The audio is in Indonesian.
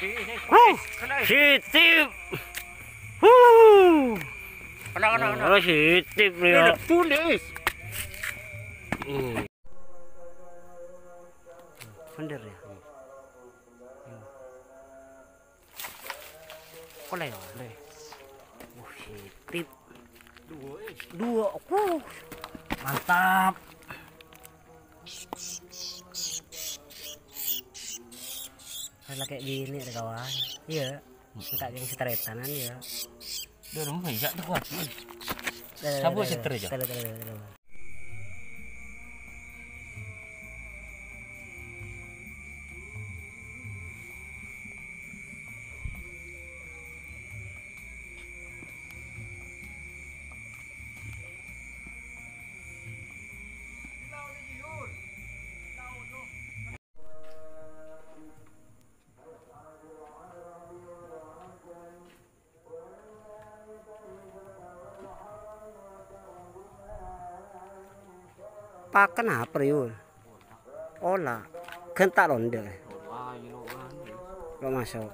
Wuh, sitip. Wuh. Ana ana ana. Oh, sitip Ini ya. tulis. Hmm. Bener ya. Oleh, oleh. Oh, sitip. Dua eh. Dua. Mantap. Kalau kayak gini ada kawan. Iya. Minta yang setretanan ya. Dia rumah ya tu kuat. Sabuk dah, setre Pakan apa yun? Ola. Kentak ronde. Lo masuk.